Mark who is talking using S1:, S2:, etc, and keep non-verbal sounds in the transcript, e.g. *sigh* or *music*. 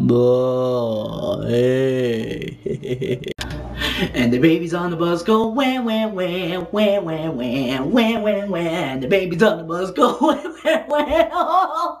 S1: Boy. and the babies on the bus go wham wham wham wham wham wham wham wham and The babies on the bus go *laughs* wham wham wham